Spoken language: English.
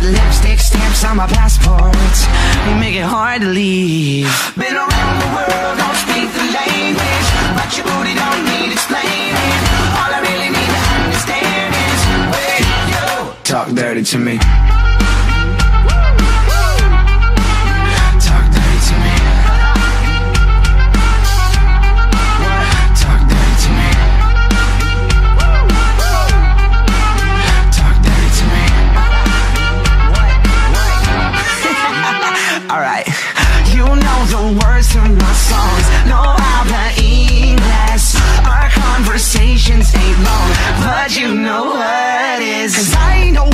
got lipstick stamps on my passports. They make it hard to leave. Been around the world, don't speak the language. But your booty don't need explaining. All I really need to understand is, wait, yo. Talk dirty to me. Alright. You know the words to my songs, know how the English. Our conversations ain't long, but you know what is. Cause I know